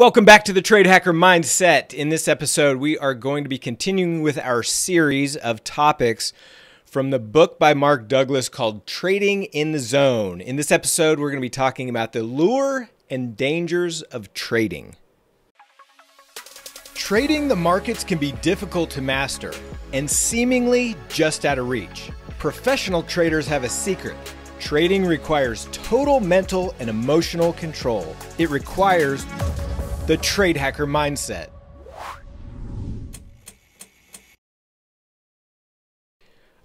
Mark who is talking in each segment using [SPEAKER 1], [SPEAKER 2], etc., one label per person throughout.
[SPEAKER 1] Welcome back to the Trade Hacker Mindset. In this episode, we are going to be continuing with our series of topics from the book by Mark Douglas called Trading in the Zone. In this episode, we're going to be talking about the lure and dangers of trading. Trading the markets can be difficult to master and seemingly just out of reach. Professional traders have a secret. Trading requires total mental and emotional control. It requires the trade hacker mindset.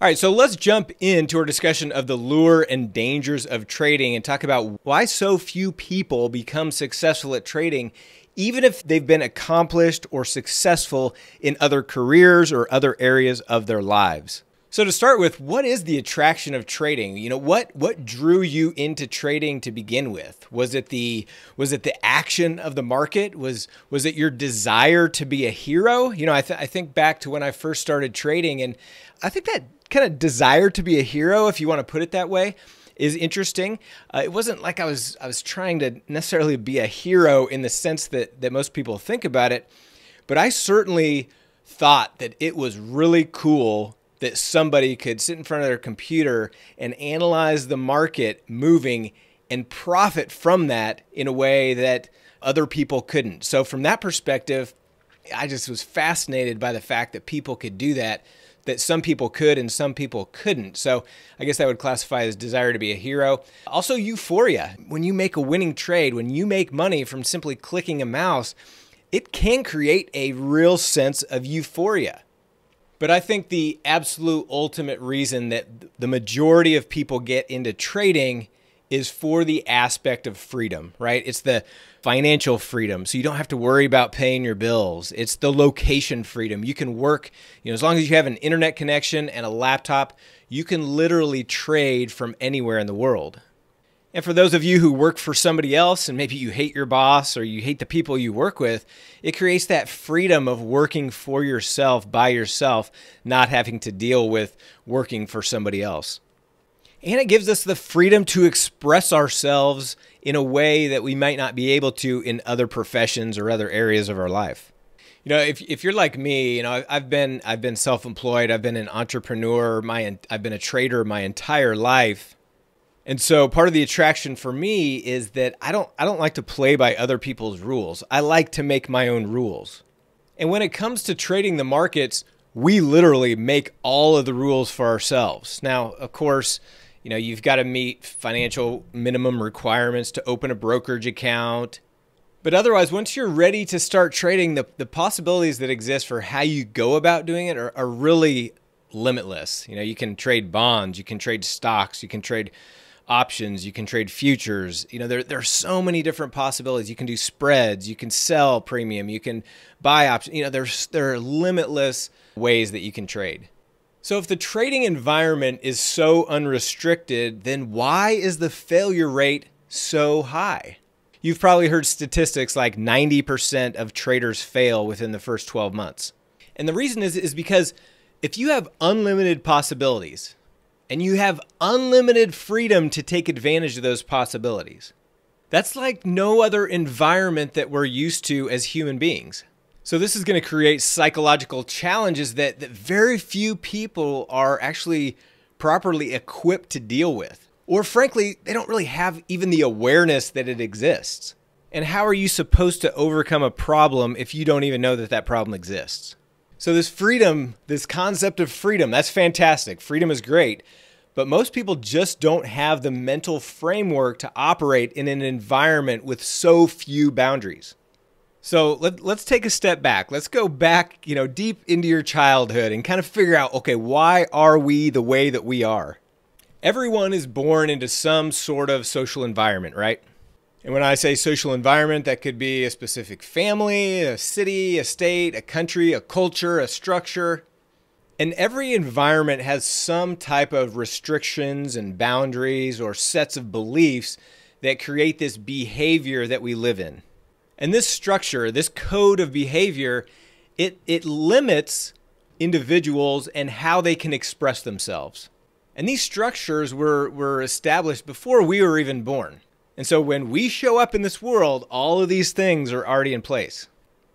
[SPEAKER 1] All right, so let's jump into our discussion of the lure and dangers of trading and talk about why so few people become successful at trading, even if they've been accomplished or successful in other careers or other areas of their lives. So to start with, what is the attraction of trading? You know, what what drew you into trading to begin with? Was it the was it the action of the market? Was was it your desire to be a hero? You know, I, th- I think back to when I first started trading, and I think that kind of desire to be a hero, if you want to put it that way, is interesting. Uh, it wasn't like I was I was trying to necessarily be a hero in the sense that that most people think about it, but I certainly thought that it was really cool that somebody could sit in front of their computer and analyze the market moving and profit from that in a way that other people couldn't. So, from that perspective, I just was fascinated by the fact that people could do that, that some people could and some people couldn't. So, I guess that would classify as desire to be a hero. Also, euphoria. When you make a winning trade, when you make money from simply clicking a mouse, it can create a real sense of euphoria. But I think the absolute ultimate reason that the majority of people get into trading is for the aspect of freedom, right? It's the financial freedom. So you don't have to worry about paying your bills. It's the location freedom. You can work, you know, as long as you have an internet connection and a laptop, you can literally trade from anywhere in the world. And for those of you who work for somebody else and maybe you hate your boss or you hate the people you work with, it creates that freedom of working for yourself by yourself, not having to deal with working for somebody else. And it gives us the freedom to express ourselves in a way that we might not be able to in other professions or other areas of our life. You know, if, if you're like me, you know, I've been I've been self-employed, I've been an entrepreneur, my I've been a trader my entire life and so part of the attraction for me is that I don't I don't like to play by other people's rules. I like to make my own rules. And when it comes to trading the markets, we literally make all of the rules for ourselves. Now, of course, you know, you've got to meet financial minimum requirements to open a brokerage account. But otherwise, once you're ready to start trading, the, the possibilities that exist for how you go about doing it are, are really limitless. You know, you can trade bonds, you can trade stocks, you can trade options, you can trade futures. You know, there, there are so many different possibilities. You can do spreads, you can sell premium, you can buy options. You know, there's there are limitless ways that you can trade. So if the trading environment is so unrestricted, then why is the failure rate so high? You've probably heard statistics like 90% of traders fail within the first 12 months. And the reason is is because if you have unlimited possibilities, and you have unlimited freedom to take advantage of those possibilities. That's like no other environment that we're used to as human beings. So this is going to create psychological challenges that, that very few people are actually properly equipped to deal with. Or frankly, they don't really have even the awareness that it exists. And how are you supposed to overcome a problem if you don't even know that that problem exists? So, this freedom, this concept of freedom, that's fantastic. Freedom is great. But most people just don't have the mental framework to operate in an environment with so few boundaries. So let, us take a step back. Let's go back, you know, deep into your childhood and kind of figure out, okay, why are we the way that we are? Everyone is born into some sort of social environment, right? And when I say social environment, that could be a specific family, a city, a state, a country, a culture, a structure. And every environment has some type of restrictions and boundaries or sets of beliefs that create this behavior that we live in. And this structure, this code of behavior, it, it limits individuals and how they can express themselves. And these structures were, were established before we were even born. And so when we show up in this world, all of these things are already in place.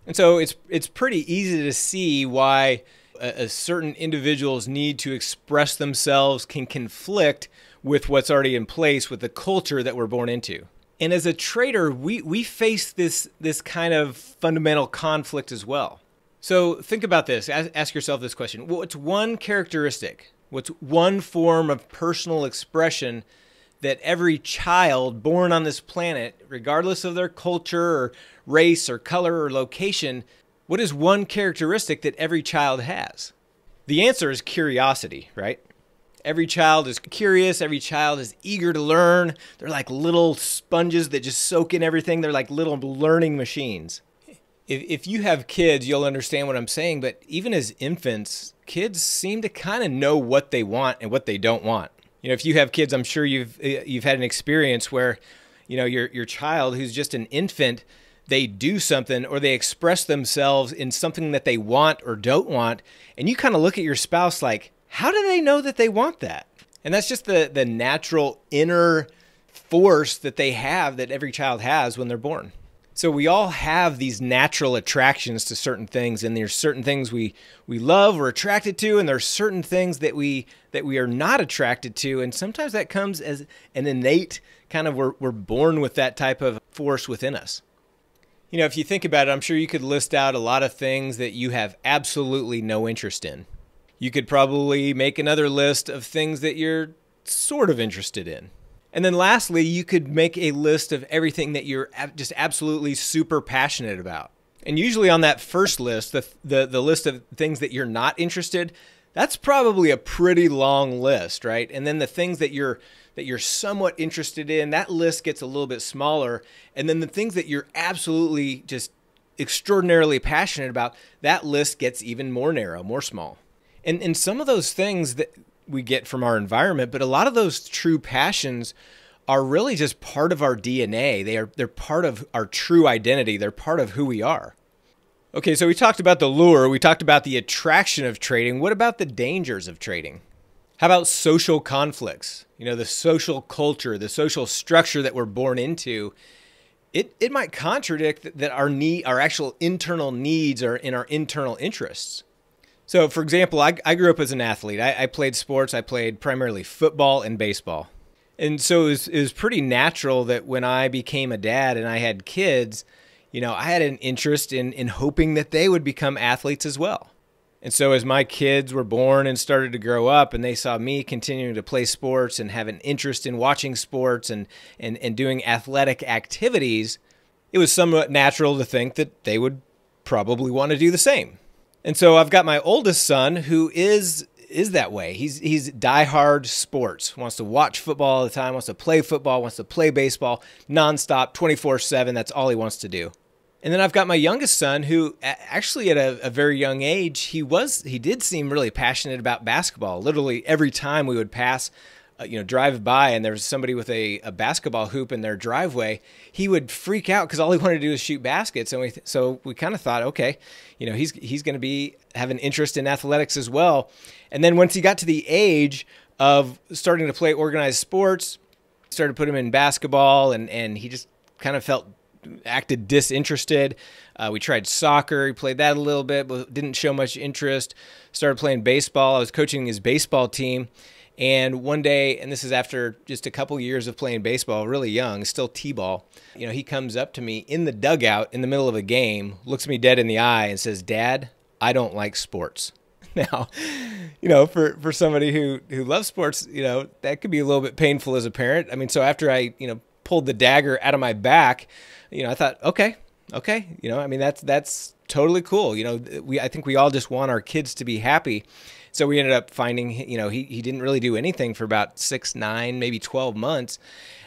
[SPEAKER 1] And so it's it's pretty easy to see why a, a certain individual's need to express themselves can conflict with what's already in place with the culture that we're born into. And as a trader, we, we face this, this kind of fundamental conflict as well. So think about this. Ask yourself this question What's one characteristic, what's one form of personal expression that every child born on this planet, regardless of their culture or race or color or location, what is one characteristic that every child has? The answer is curiosity, right? Every child is curious. Every child is eager to learn. They're like little sponges that just soak in everything. They're like little learning machines. If, if you have kids, you'll understand what I'm saying. But even as infants, kids seem to kind of know what they want and what they don't want you know, if you have kids, I'm sure you've uh, you've had an experience where, you know, your your child who's just an infant, they do something or they express themselves in something that they want or don't want, and you kind of look at your spouse like, how do they know that they want that? And that's just the the natural inner force that they have that every child has when they're born. So we all have these natural attractions to certain things, and there's certain things we we love, we're attracted to, and there's certain things that we that we are not attracted to, and sometimes that comes as an innate kind of we're we're born with that type of force within us. You know, if you think about it, I'm sure you could list out a lot of things that you have absolutely no interest in. You could probably make another list of things that you're sort of interested in. And then lastly, you could make a list of everything that you're just absolutely super passionate about. And usually on that first list, the, the, the list of things that you're not interested, that's probably a pretty long list, right? And then the things that you're that you're somewhat interested in, that list gets a little bit smaller. And then the things that you're absolutely just extraordinarily passionate about, that list gets even more narrow, more small. And and some of those things that we get from our environment, but a lot of those true passions are really just part of our DNA. They are they're part of our true identity. They're part of who we are. Okay, so we talked about the lure, we talked about the attraction of trading. What about the dangers of trading? How about social conflicts? You know, the social culture, the social structure that we're born into. It, it might contradict that our need, our actual internal needs are in our internal interests. So, for example, I, I grew up as an athlete. I, I, played sports. I played primarily football and baseball. And so it was, it was pretty natural that when I became a dad and I had kids, you know, I had an interest in, in hoping that they would become athletes as well. And so as my kids were born and started to grow up and they saw me continuing to play sports and have an interest in watching sports and, and, and doing athletic activities, it was somewhat natural to think that they would probably want to do the same. And so I've got my oldest son who is is that way. He's he's diehard sports. Wants to watch football all the time. Wants to play football. Wants to play baseball nonstop, twenty four seven. That's all he wants to do. And then I've got my youngest son who actually at a, a, very young age he was he did seem really passionate about basketball. Literally every time we would pass uh, you know, drive by and there was somebody with a, a basketball hoop in their driveway, he would freak out because all he wanted to do was shoot baskets. And we, so we kind of thought, okay, you know, he's, he's going to be, have an interest in athletics as well. And then once he got to the age of starting to play organized sports, started to put him in basketball and, and he just kind of felt acted disinterested. Uh, we tried soccer. He played that a little bit, but didn't show much interest. Started playing baseball. I was coaching his baseball team, and one day, and this is after just a couple years of playing baseball, really young, still t-ball. You know, he comes up to me in the dugout in the middle of a game, looks me dead in the eye, and says, "Dad, I don't like sports." Now, you know, for for somebody who who loves sports, you know, that could be a little bit painful as a parent. I mean, so after I, you know, pulled the dagger out of my back, you know, I thought, okay, okay, you know, I mean, that's that's totally cool. You know, we I think we all just want our kids to be happy. So we ended up finding, you know, he, he didn't really do anything for about six, nine, maybe 12 months.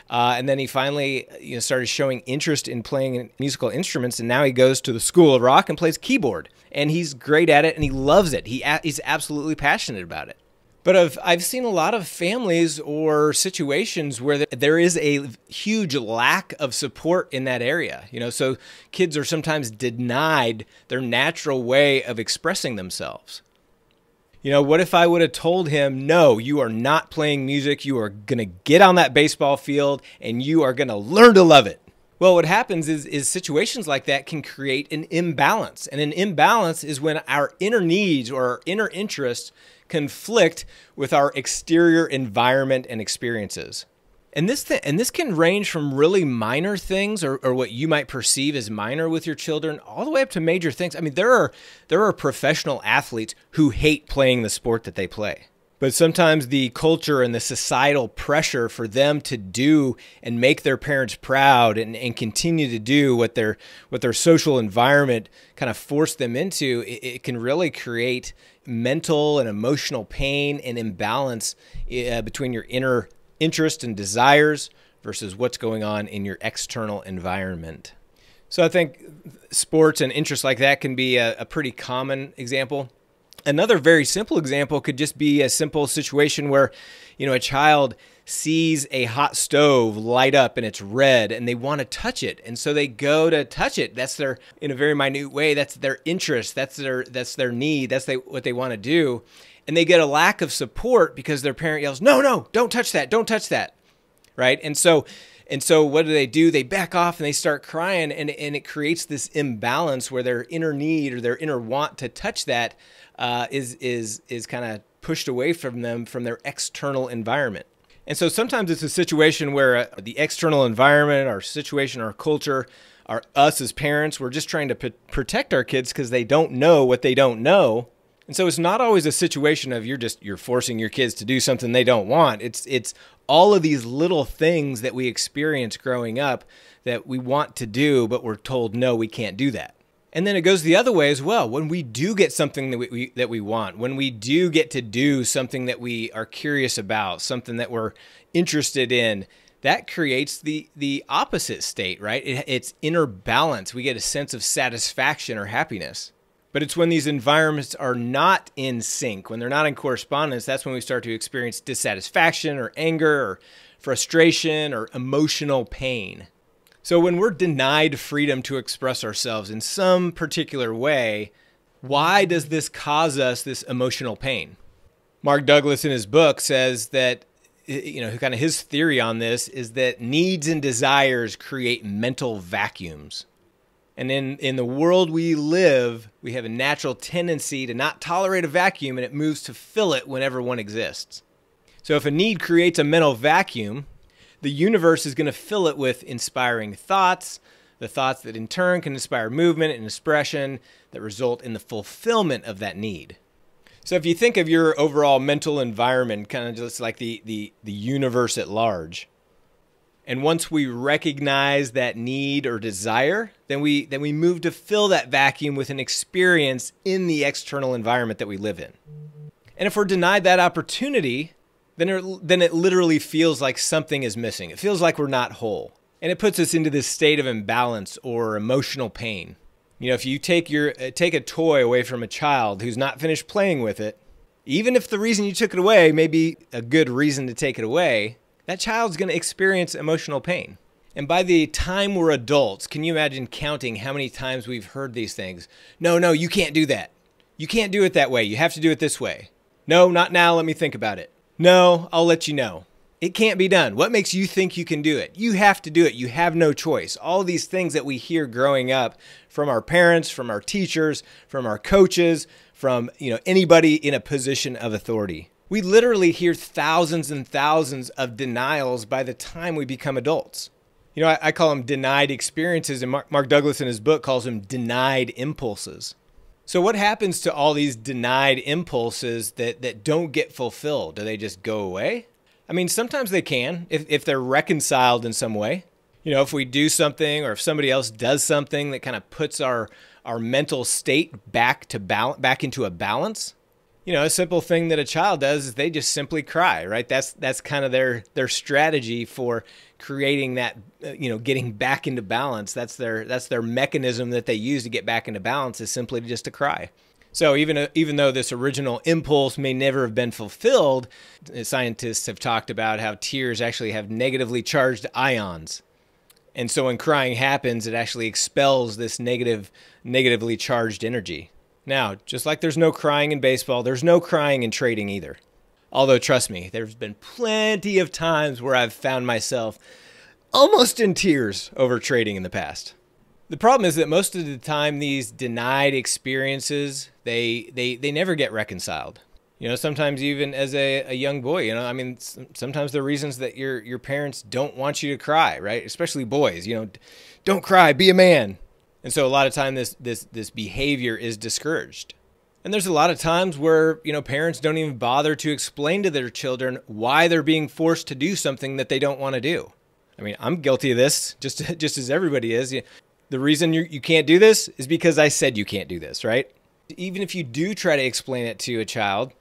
[SPEAKER 1] Uh, and then he finally you know, started showing interest in playing musical instruments, and now he goes to the School of Rock and plays keyboard. And he's great at it, and he loves it. He he's absolutely passionate about it. But I've, I've seen a lot of families or situations where there is a huge lack of support in that area. You know, so kids are sometimes denied their natural way of expressing themselves You know, what if I would have told him, no, you are not playing music. You are going to get on that baseball field and you are going to learn to love it. Well, what happens is, is situations like that can create an imbalance. And an imbalance is when our inner needs or our inner interests conflict with our exterior environment and experiences. And this th- and this can range from really minor things or, or what you might perceive as minor with your children all the way up to major things. I mean, there are there are professional athletes who hate playing the sport that they play. But sometimes the culture and the societal pressure for them to do and make their parents proud and, and continue to do what their what their social environment kind of forced them into, it, it can really create mental and emotional pain and imbalance uh, between your inner interest and desires versus what's going on in your external environment. So I think sports and interests like that can be a, a pretty common example. Another very simple example could just be a simple situation where, you know, a child sees a hot stove light up and it's red and they want to touch it and so they go to touch it that's their in a very minute way that's their interest that's their that's their need that's they, what they want to do and they get a lack of support because their parent yells, "No, no, don't touch that. Don't touch that." Right? And so and so what do they do? They back off and they start crying and and it creates this imbalance where their inner need or their inner want to touch that uh, is is is kind of pushed away from them from their external environment. And so sometimes it's a situation where uh, the external environment, our situation, our culture, our us as parents, we're just trying to p- protect our kids because they don't know what they don't know. And so it's not always a situation of you're just you're forcing your kids to do something they don't want. It's it's all of these little things that we experience growing up that we want to do but we're told no, we can't do that. And then it goes the other way as well. When we do get something that we, we, that we want, when we do get to do something that we are curious about, something that we're interested in, that creates the the opposite state, right? It, it's inner balance. We get a sense of satisfaction or happiness. But it's when these environments are not in sync, when they're not in correspondence, that's when we start to experience dissatisfaction or anger or frustration or emotional pain. So when we're denied freedom to express ourselves in some particular way, why does this cause us this emotional pain? Mark Douglas in his book says that you know, kind of his theory on this is that needs and desires create mental vacuums. And in, in the world we live, we have a natural tendency to not tolerate a vacuum and it moves to fill it whenever one exists. So if a need creates a mental vacuum, the universe is going to fill it with inspiring thoughts, the thoughts that in turn can inspire movement and expression that result in the fulfillment of that need. So if you think of your overall mental environment kind of just like the, the, the universe at large, and once we recognize that need or desire, then we then we move to fill that vacuum with an experience in the external environment that we live in. And if we're denied that opportunity, then it, then it literally feels like something is missing. It feels like we're not whole. And it puts us into this state of imbalance or emotional pain. You know, if you take your uh, take a toy away from a child who's not finished playing with it, even if the reason you took it away may be a good reason to take it away, that child's going to experience emotional pain. And by the time we're adults, can you imagine counting how many times we've heard these things? No, no, you can't do that. You can't do it that way. You have to do it this way. No, not now. Let me think about it. No, I'll let you know. It can't be done. What makes you think you can do it? You have to do it. You have no choice. All these things that we hear growing up from our parents, from our teachers, from our coaches, from, you know, anybody in a position of authority. We literally hear thousands and thousands of denials by the time we become adults. You know, I, I call them denied experiences, and Mark, Mark Douglas in his book calls them denied impulses. So, what happens to all these denied impulses that, that don't get fulfilled? Do they just go away? I mean, sometimes they can if, if they're reconciled in some way. You know, if we do something or if somebody else does something that kind of puts our, our mental state back to balance, back into a balance, you know, a simple thing that a child does is they just simply cry, right? That's that's kind of their their strategy for creating that, uh, you know, getting back into balance. That's their that's their mechanism that they use to get back into balance is simply just to cry. So even uh, even though this original impulse may never have been fulfilled, scientists have talked about how tears actually have negatively charged ions. And so when crying happens, it actually expels this negative negatively charged energy. Now, just like there's no crying in baseball, there's no crying in trading either. Although, trust me, there's been plenty of times where I've found myself almost in tears over trading in the past. The problem is that most of the time these denied experiences, they they they never get reconciled. You know, sometimes even as a, a young boy, you know, I mean, sometimes the reasons that your your parents don't want you to cry, right? Especially boys, you know, don't cry, be a man. And so a lot of time this this this behavior is discouraged. And there's a lot of times where, you know, parents don't even bother to explain to their children why they're being forced to do something that they don't want to do. I mean, I'm guilty of this just just as everybody is. The reason you you can't do this is because I said you can't do this, right? Even if you do try to explain it to a child,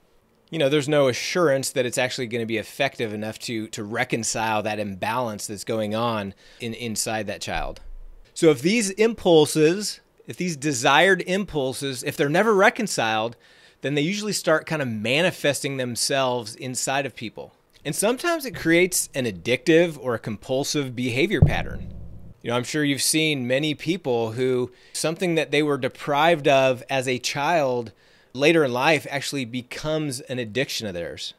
[SPEAKER 1] you know, there's no assurance that it's actually going to be effective enough to to reconcile that imbalance that's going on in inside that child. So if these impulses, if these desired impulses, if they're never reconciled, then they usually start kind of manifesting themselves inside of people. And sometimes it creates an addictive or a compulsive behavior pattern. You know, I'm sure you've seen many people who something that they were deprived of as a child later in life actually becomes an addiction of theirs.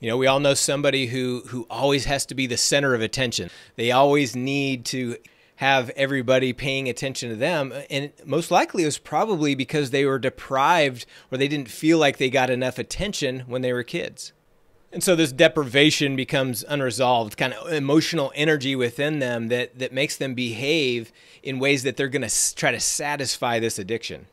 [SPEAKER 1] You know, we all know somebody who who always has to be the center of attention. They always need to have everybody paying attention to them. And most likely it was probably because they were deprived or they didn't feel like they got enough attention when they were kids. And so this deprivation becomes unresolved, kind of emotional energy within them that, that makes them behave in ways that they're going to try to satisfy this addiction.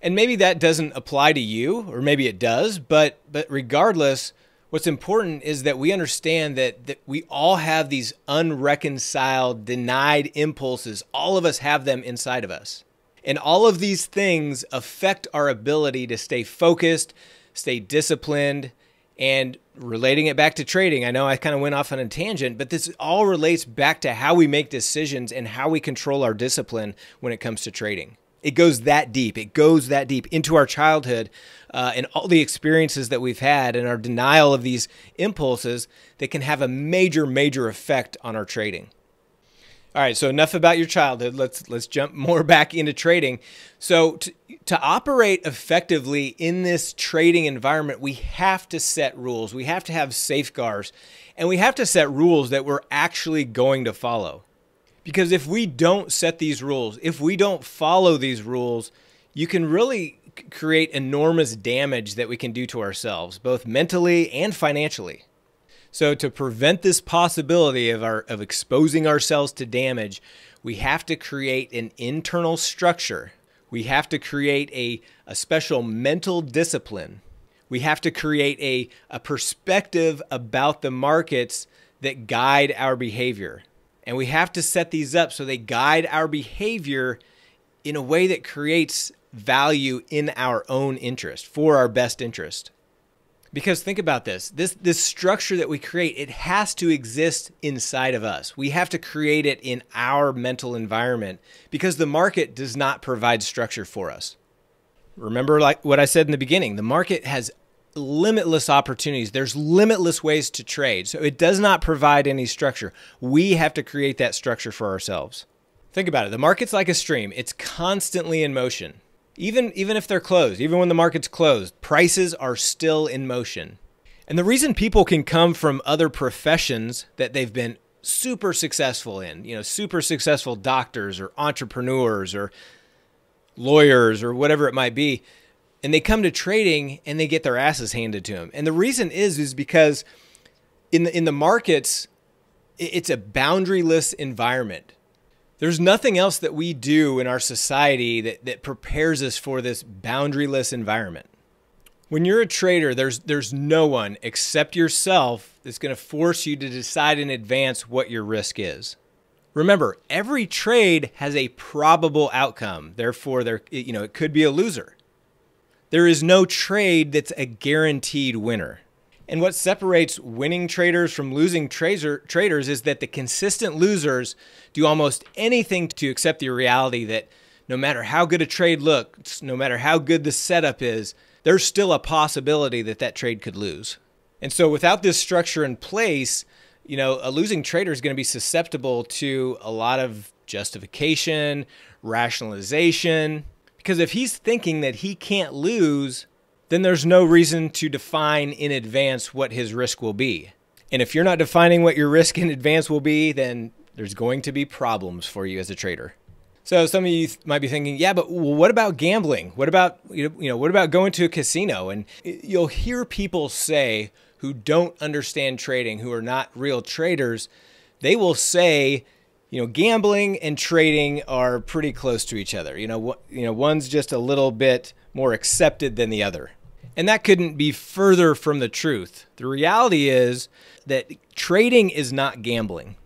[SPEAKER 1] And maybe that doesn't apply to you, or maybe it does, but but regardless, what's important is that we understand that, that we all have these unreconciled, denied impulses. All of us have them inside of us. And all of these things affect our ability to stay focused, stay disciplined, and relating it back to trading. I know I kind of went off on a tangent, but this all relates back to how we make decisions and how we control our discipline when it comes to trading. It goes that deep. It goes that deep into our childhood uh, and all the experiences that we've had and our denial of these impulses that can have a major, major effect on our trading. All right, so enough about your childhood. Let's let's jump more back into trading. So to, to operate effectively in this trading environment, we have to set rules. We have to have safeguards, and we have to set rules that we're actually going to follow. Because if we don't set these rules, if we don't follow these rules, you can really create enormous damage that we can do to ourselves, both mentally and financially. So to prevent this possibility of our of exposing ourselves to damage, we have to create an internal structure. We have to create a, a special mental discipline. We have to create a, a perspective about the markets that guide our behavior. And we have to set these up so they guide our behavior in a way that creates value in our own interest, for our best interest. Because think about this. This this structure that we create, it has to exist inside of us. We have to create it in our mental environment because the market does not provide structure for us. Remember like what I said in the beginning, the market has limitless opportunities. There's limitless ways to trade. So it does not provide any structure. We have to create that structure for ourselves. Think about it. The market's like a stream. It's constantly in motion. Even even if they're closed, even when the market's closed, prices are still in motion. And the reason people can come from other professions that they've been super successful in, you know, super successful doctors or entrepreneurs or lawyers or whatever it might be, and they come to trading and they get their asses handed to them. And the reason is is because in the in the markets it's a boundaryless environment. There's nothing else that we do in our society that, that prepares us for this boundaryless environment. When you're a trader, there's there's no one except yourself that's going to force you to decide in advance what your risk is. Remember, every trade has a probable outcome. Therefore, there you know, it could be a loser. There is no trade that's a guaranteed winner. And what separates winning traders from losing trader, traders is that the consistent losers do almost anything to accept the reality that no matter how good a trade looks, no matter how good the setup is, there's still a possibility that that trade could lose. And so without this structure in place, you know, a losing trader is going to be susceptible to a lot of justification, rationalization, Because if he's thinking that he can't lose, then there's no reason to define in advance what his risk will be. And if you're not defining what your risk in advance will be, then there's going to be problems for you as a trader. So some of you might be thinking, yeah, but what about gambling? What about you know what about going to a casino? And you'll hear people say who don't understand trading, who are not real traders, they will say, you know, gambling and trading are pretty close to each other. You know, you know, one's just a little bit more accepted than the other. And that couldn't be further from the truth. The reality is that trading is not gambling,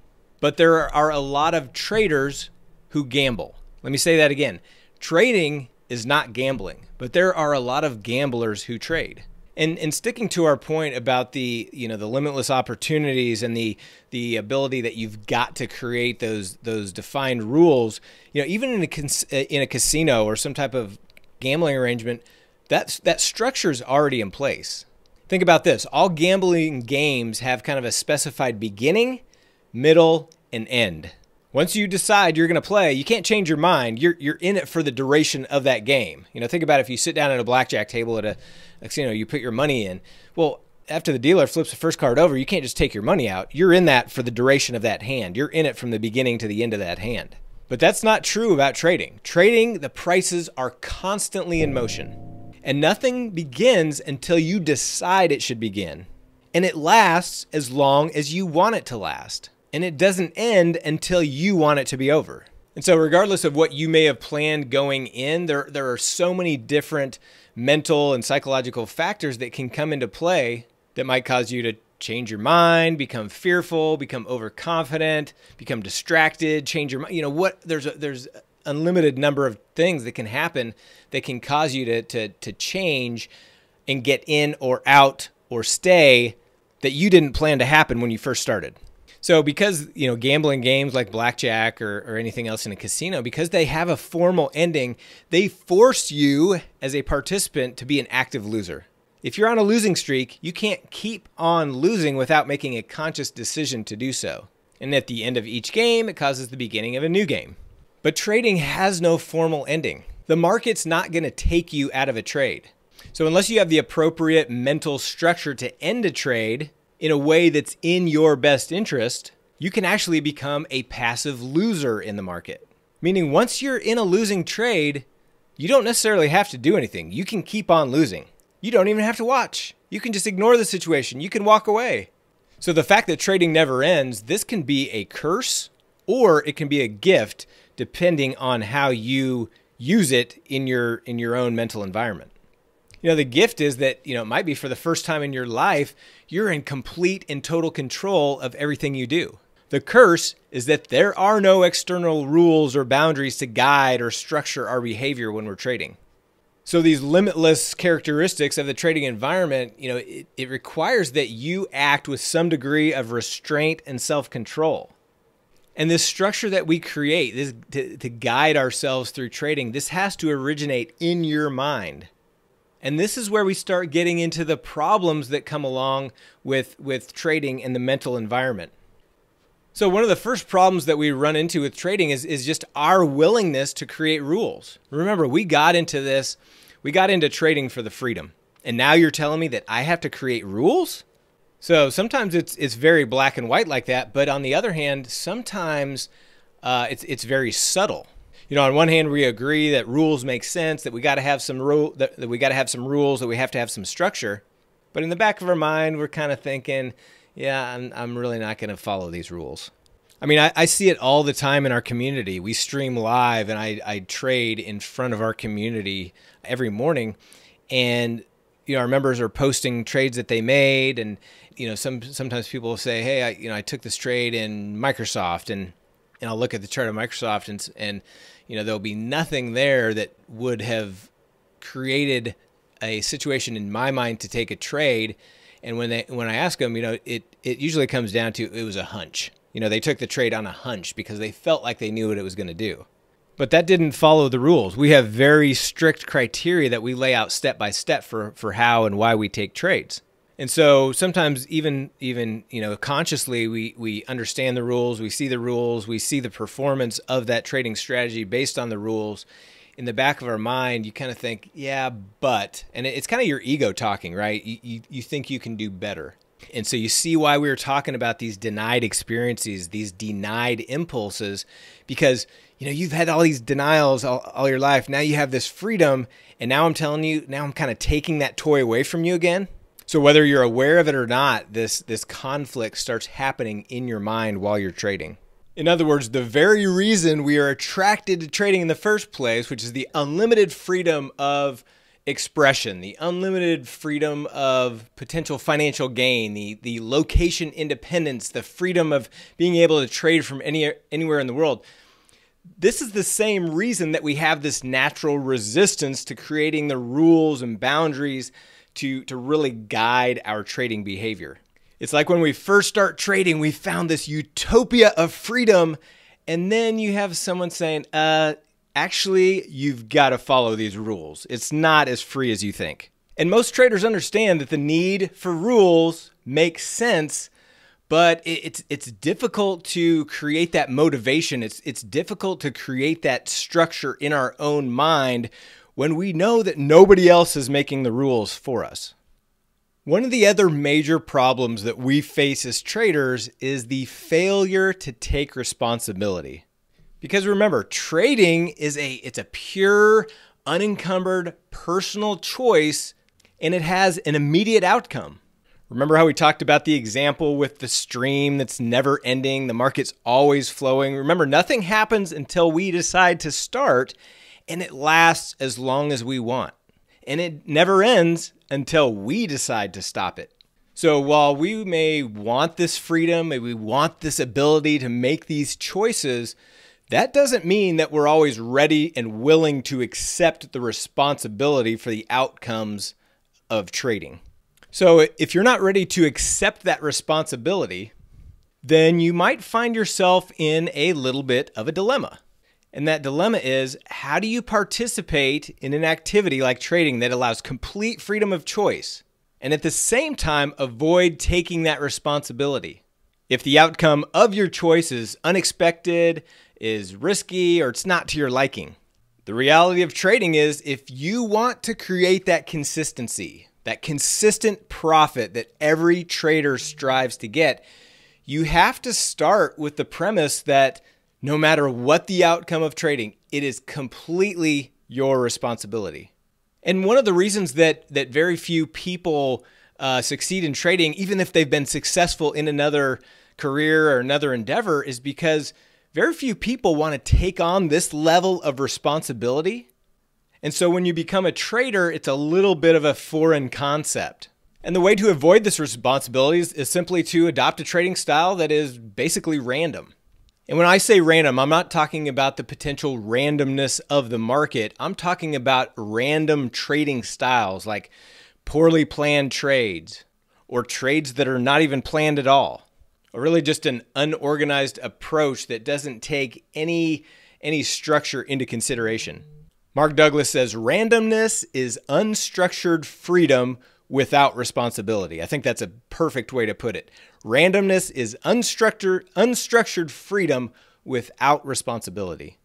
[SPEAKER 1] but there are a lot of traders who gamble. Let me say that again. Trading is not gambling, but there are a lot of gamblers who trade. And, and sticking to our point about the you know the limitless opportunities and the the ability that you've got to create those those defined rules you know even in a in a casino or some type of gambling arrangement that that structure is already in place. Think about this. All gambling games have kind of a specified beginning middle and end once you decide you're going to play, you can't change your mind. You're you're in it for the duration of that game. You know, think about if you sit down at a blackjack table at a, you know, you put your money in. Well, after the dealer flips the first card over, you can't just take your money out. You're in that for the duration of that hand. You're in it from the beginning to the end of that hand. But that's not true about trading. Trading, the prices are constantly in motion. And nothing begins until you decide it should begin. And it lasts as long as you want it to last and it doesn't end until you want it to be over. And so, regardless of what you may have planned going in, there, there are so many different mental and psychological factors that can come into play that might cause you to change your mind, become fearful, become overconfident, become distracted, change your mind. You know what? There's a, there's unlimited number of things that can happen that can cause you to, to, to change and get in or out or stay that you didn't plan to happen when you first started. So because you know gambling games like blackjack or, or anything else in a casino, because they have a formal ending, they force you as a participant to be an active loser. If you're on a losing streak, you can't keep on losing without making a conscious decision to do so. And at the end of each game, it causes the beginning of a new game. But trading has no formal ending. The market's not going to take you out of a trade. So unless you have the appropriate mental structure to end a trade, in a way that's in your best interest, you can actually become a passive loser in the market. Meaning, once you're in a losing trade, you don't necessarily have to do anything. You can keep on losing. You don't even have to watch. You can just ignore the situation. You can walk away. So, the fact that trading never ends, this can be a curse or it can be a gift depending on how you use it in your in your own mental environment you know the gift is that you know it might be for the first time in your life you're in complete and total control of everything you do. The curse is that there are no external rules or boundaries to guide or structure our behavior when we're trading. So these limitless characteristics of the trading environment you know it, it requires that you act with some degree of restraint and self-control. And this structure that we create this to, to guide ourselves through trading this has to originate in your mind and this is where we start getting into the problems that come along with, with trading and the mental environment. So, one of the first problems that we run into with trading is, is just our willingness to create rules. Remember, we got into this, we got into trading for the freedom. And now you're telling me that I have to create rules? So sometimes it's it's very black and white like that, but on the other hand, sometimes uh, it's it's very subtle you know, on one hand, we agree that rules make sense, that we got to have some rule, that, that we got to have some rules, that we have to have some structure. But in the back of our mind, we're kind of thinking, yeah, I'm, I'm really not going to follow these rules. I mean, I, I, see it all the time in our community. We stream live and I, I trade in front of our community every morning. And, you know, our members are posting trades that they made. And, you know, some sometimes people will say, hey, I, you know, I took this trade in Microsoft and, and I'll look at the chart of Microsoft and, and you know, there'll be nothing there that would have created a situation in my mind to take a trade. And when they when I ask them, you know, it it usually comes down to it was a hunch. You know, they took the trade on a hunch because they felt like they knew what it was going to do. But that didn't follow the rules. We have very strict criteria that we lay out step by step for for how and why we take trades. And so sometimes even even you know consciously we we understand the rules, we see the rules, we see the performance of that trading strategy based on the rules. in the back of our mind, you kind of think, yeah, but, and it's kind of your ego talking, right? You, you, you think you can do better. And so you see why we were talking about these denied experiences, these denied impulses, because you know you've had all these denials all, all your life. Now you have this freedom, and now I'm telling you, now I'm kind of taking that toy away from you again. So whether you're aware of it or not, this this conflict starts happening in your mind while you're trading. In other words, the very reason we are attracted to trading in the first place, which is the unlimited freedom of expression, the unlimited freedom of potential financial gain, the, the location independence, the freedom of being able to trade from any, anywhere in the world. This is the same reason that we have this natural resistance to creating the rules and boundaries to, to really guide our trading behavior. It's like when we first start trading, we found this utopia of freedom, and then you have someone saying, uh, actually, you've got to follow these rules. It's not as free as you think. And most traders understand that the need for rules makes sense, but it's it's difficult to create that motivation. It's it's difficult to create that structure in our own mind when we know that nobody else is making the rules for us. One of the other major problems that we face as traders is the failure to take responsibility. Because remember, trading is a it's a pure, unencumbered personal choice and it has an immediate outcome. Remember how we talked about the example with the stream that's never ending, the market's always flowing. Remember, nothing happens until we decide to start, and it lasts as long as we want. And it never ends until we decide to stop it. So while we may want this freedom, we want this ability to make these choices, that doesn't mean that we're always ready and willing to accept the responsibility for the outcomes of trading. So, if you're not ready to accept that responsibility, then you might find yourself in a little bit of a dilemma. And that dilemma is how do you participate in an activity like trading that allows complete freedom of choice and at the same time avoid taking that responsibility? If the outcome of your choice is unexpected, is risky or it's not to your liking. The reality of trading is if you want to create that consistency, that consistent profit that every trader strives to get, you have to start with the premise that no matter what the outcome of trading, it is completely your responsibility. And one of the reasons that that very few people uh, succeed in trading, even if they've been successful in another career or another endeavor, is because very few people want to take on this level of responsibility. And so when you become a trader, it's a little bit of a foreign concept. And the way to avoid this responsibility is, simply to adopt a trading style that is basically random. And when I say random, I'm not talking about the potential randomness of the market. I'm talking about random trading styles like poorly planned trades or trades that are not even planned at all or really just an unorganized approach that doesn't take any any structure into consideration. Mark Douglas says randomness is unstructured freedom without responsibility. I think that's a perfect way to put it. Randomness is unstructured unstructured freedom without responsibility.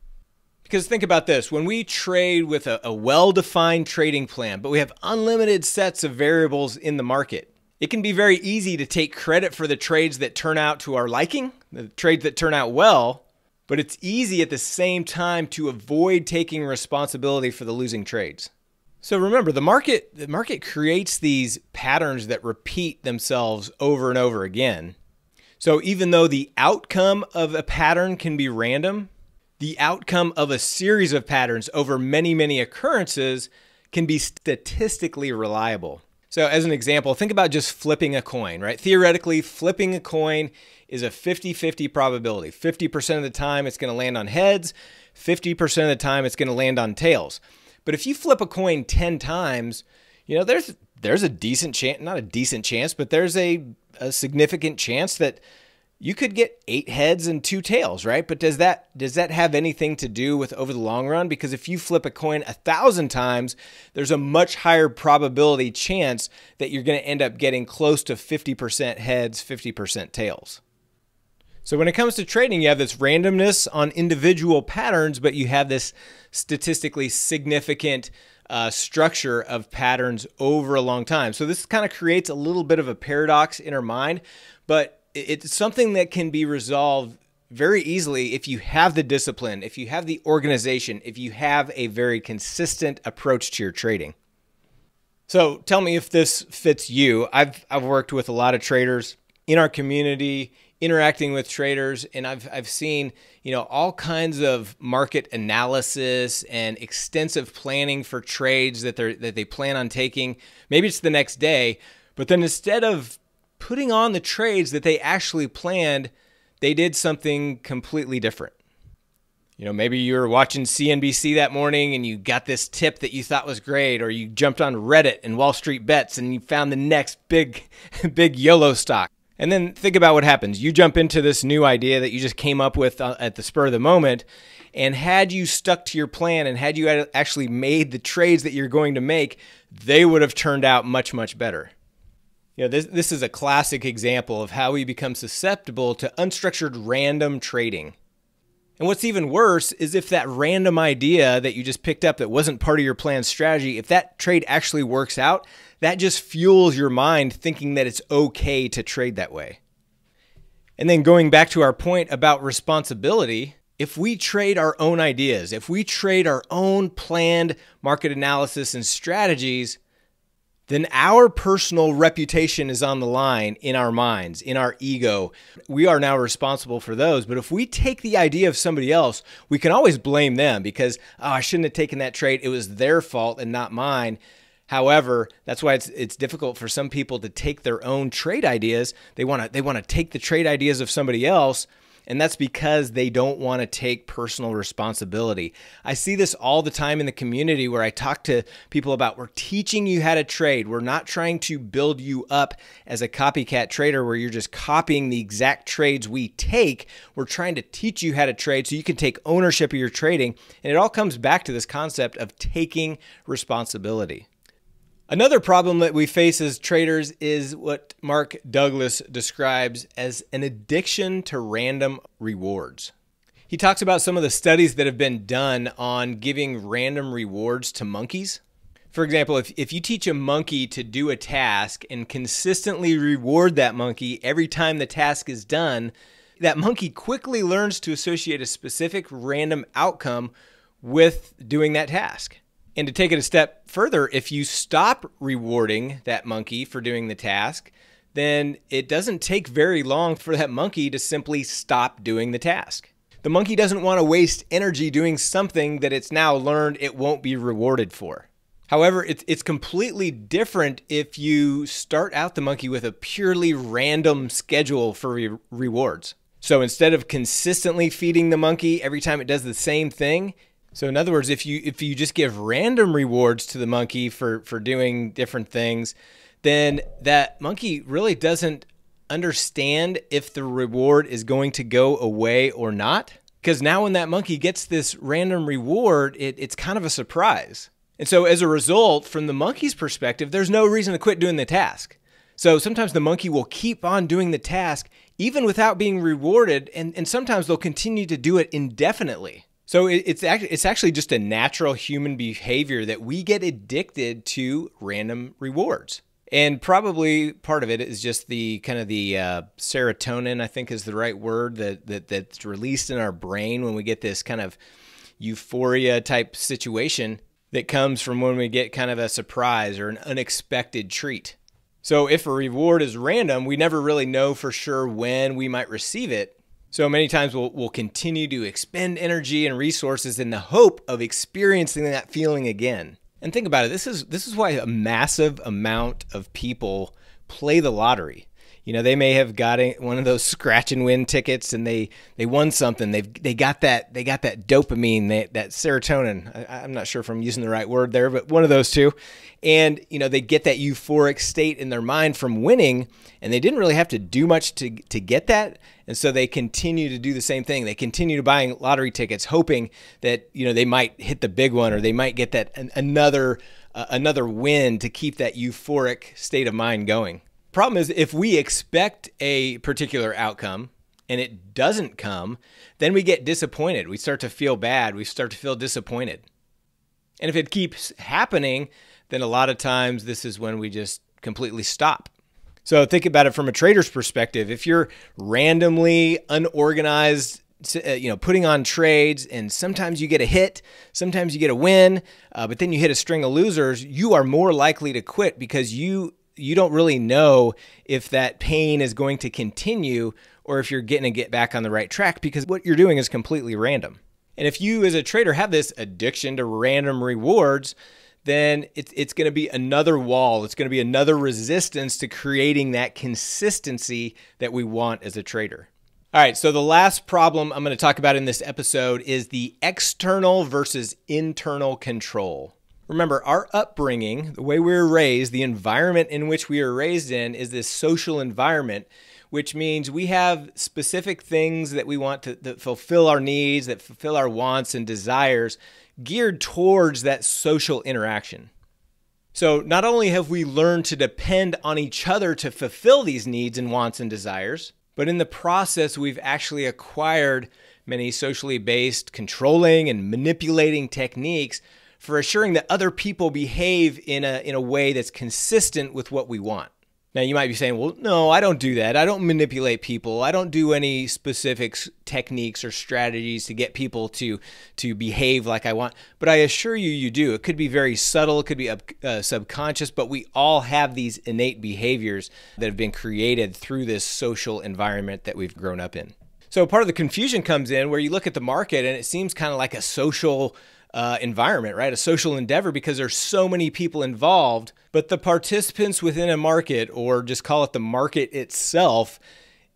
[SPEAKER 1] Because think about this when we trade with a, a well defined trading plan, but we have unlimited sets of variables in the market, it can be very easy to take credit for the trades that turn out to our liking, the trades that turn out well, but it's easy at the same time to avoid taking responsibility for the losing trades. So remember, the market the market creates these patterns that repeat themselves over and over again. So even though the outcome of a pattern can be random, the outcome of a series of patterns over many, many occurrences can be statistically reliable. So, as an example, think about just flipping a coin, right? Theoretically, flipping a coin is a 50 50 probability. 50% of the time it's going to land on heads, 50% of the time it's going to land on tails. But if you flip a coin 10 times, you know, there's there's a decent chance, not a decent chance, but there's a, a significant chance that you could get eight heads and two tails, right? But does that does that have anything to do with over the long run? Because if you flip a coin a thousand times, there's a much higher probability chance that you're going to end up getting close to 50% heads, 50% tails. So when it comes to trading, you have this randomness on individual patterns, but you have this statistically significant uh, structure of patterns over a long time. So this kind of creates a little bit of a paradox in our mind, but it's something that can be resolved very easily if you have the discipline, if you have the organization, if you have a very consistent approach to your trading. So tell me if this fits you. I've I've worked with a lot of traders in our community, interacting with traders, and I've I've seen, you know, all kinds of market analysis and extensive planning for trades that they that they plan on taking. Maybe it's the next day, but then instead of putting on the trades that they actually planned, they did something completely different. You know, maybe you were watching CNBC that morning and you got this tip that you thought was great, or you jumped on Reddit and Wall Street Bets and you found the next big, big YOLO stock. And then think about what happens. You jump into this new idea that you just came up with uh, at the spur of the moment. And had you stuck to your plan and had you actually made the trades that you're going to make, they would have turned out much, much better. You know, this, this is a classic example of how we become susceptible to unstructured random trading. And what's even worse is if that random idea that you just picked up that wasn't part of your planned strategy, if that trade actually works out, that just fuels your mind thinking that it's okay to trade that way. And then going back to our point about responsibility, if we trade our own ideas, if we trade our own planned market analysis and strategies, then our personal reputation is on the line in our minds, in our ego. We are now responsible for those. But if we take the idea of somebody else, we can always blame them because, oh, I shouldn't have taken that trade. It was their fault and not mine. However, that's why it's it's difficult for some people to take their own trade ideas. They want to they want to take the trade ideas of somebody else and that's because they don't want to take personal responsibility. I see this all the time in the community where I talk to people about we're teaching you how to trade. We're not trying to build you up as a copycat trader where you're just copying the exact trades we take. We're trying to teach you how to trade so you can take ownership of your trading. And it all comes back to this concept of taking responsibility. Another problem that we face as traders is what Mark Douglas describes as an addiction to random rewards. He talks about some of the studies that have been done on giving random rewards to monkeys. For example, if, if you teach a monkey to do a task and consistently reward that monkey every time the task is done, that monkey quickly learns to associate a specific random outcome with doing that task. And to take it a step further, if you stop rewarding that monkey for doing the task, then it doesn't take very long for that monkey to simply stop doing the task. The monkey doesn't want to waste energy doing something that it's now learned it won't be rewarded for. However, it's, it's completely different if you start out the monkey with a purely random schedule for re rewards. So instead of consistently feeding the monkey every time it does the same thing, so in other words, if you if you just give random rewards to the monkey for for doing different things, then that monkey really doesn't understand if the reward is going to go away or not. Because now when that monkey gets this random reward, it, it's kind of a surprise. And so as a result, from the monkey's perspective, there's no reason to quit doing the task. So sometimes the monkey will keep on doing the task even without being rewarded, and, and sometimes they'll continue to do it indefinitely. So it's actually it's actually just a natural human behavior that we get addicted to random rewards. And probably part of it is just the kind of the uh, serotonin, I think is the right word that, that that's released in our brain when we get this kind of euphoria type situation that comes from when we get kind of a surprise or an unexpected treat. So if a reward is random, we never really know for sure when we might receive it. So many times we'll, we'll continue to expend energy and resources in the hope of experiencing that feeling again. And think about it. This is this is why a massive amount of people play the lottery you know they may have got one of those scratch and win tickets and they they won something. They've they got that they got that dopamine that, that serotonin. I, i'm not sure if i'm using the right word there but one of those two. And you know they get that euphoric state in their mind from winning and they didn't really have to do much to to get that. And so they continue to do the same thing. They continue to buying lottery tickets hoping that you know they might hit the big one or they might get that another uh, another win to keep that euphoric state of mind going problem is if we expect a particular outcome and it doesn't come, then we get disappointed. We start to feel bad. We start to feel disappointed. And if it keeps happening, then a lot of times this is when we just completely stop. So think about it from a trader's perspective. If you're randomly unorganized, uh, you know, putting on trades, and sometimes you get a hit, sometimes you get a win, uh, but then you hit a string of losers, you are more likely to quit because you you don't really know if that pain is going to continue or if you're getting to get back on the right track because what you're doing is completely random. And if you as a trader have this addiction to random rewards, then it's, it's going to be another wall. It's going to be another resistance to creating that consistency that we want as a trader. All right, so the last problem I'm going to talk about in this episode is the external versus internal control. Remember, our upbringing, the way we were raised, the environment in which we are raised in is this social environment, which means we have specific things that we want to that fulfill our needs, that fulfill our wants and desires, geared towards that social interaction. So, not only have we learned to depend on each other to fulfill these needs and wants and desires, but in the process, we've actually acquired many socially based controlling and manipulating techniques for assuring that other people behave in a, in a way that's consistent with what we want. Now, you might be saying, well, no, I don't do that. I don't manipulate people. I don't do any specific techniques or strategies to get people to, to behave like I want. But I assure you, you do. It could be very subtle, it could be uh, subconscious, but we all have these innate behaviors that have been created through this social environment that we've grown up in. So, part of the confusion comes in where you look at the market and it seems kind of like a social uh, environment, right? A social endeavor because there's so many people involved. But the participants within a market, or just call it the market itself,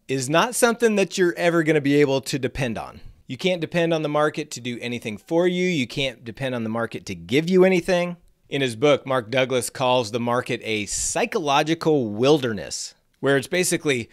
[SPEAKER 1] is not something that you're ever going to be able to depend on. You can't depend on the market to do anything for you. You can't depend on the market to give you anything. In his book, Mark Douglas calls the market a psychological wilderness, where it's basically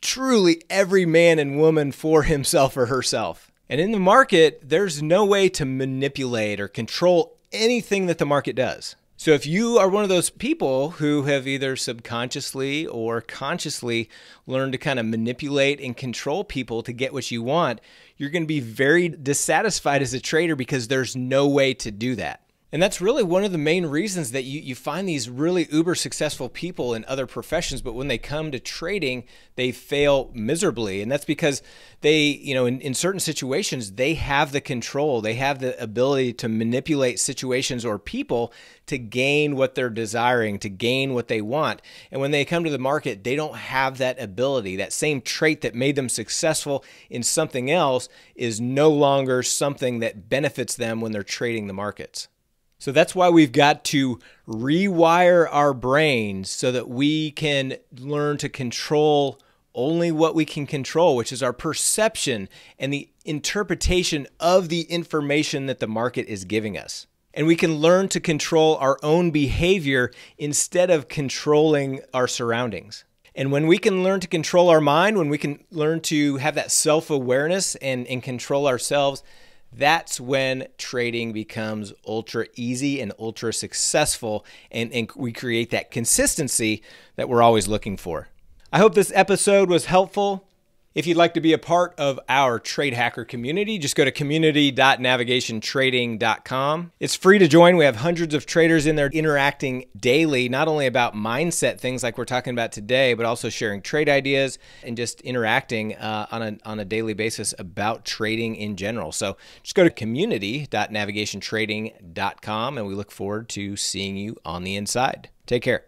[SPEAKER 1] truly every man and woman for himself or herself. And in the market, there's no way to manipulate or control anything that the market does. So if you are one of those people who have either subconsciously or consciously learned to kind of manipulate and control people to get what you want, you're going to be very dissatisfied as a trader because there's no way to do that. And that's really one of the main reasons that you, you find these really uber successful people in other professions, but when they come to trading, they fail miserably. And that's because they, you know, in, in certain situations, they have the control, they have the ability to manipulate situations or people to gain what they're desiring, to gain what they want. And when they come to the market, they don't have that ability. That same trait that made them successful in something else is no longer something that benefits them when they're trading the markets. So that's why we've got to rewire our brains so that we can learn to control only what we can control, which is our perception and the interpretation of the information that the market is giving us. And we can learn to control our own behavior instead of controlling our surroundings. And when we can learn to control our mind, when we can learn to have that self awareness and, and control ourselves, that's when trading becomes ultra easy and ultra successful, and, and we create that consistency that we're always looking for. I hope this episode was helpful. If you'd like to be a part of our Trade Hacker community, just go to community.navigationtrading.com. It's free to join. We have hundreds of traders in there interacting daily, not only about mindset things like we're talking about today, but also sharing trade ideas and just interacting uh, on, a, on a daily basis about trading in general. So just go to community.navigationtrading.com and we look forward to seeing you on the inside. Take care.